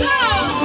go!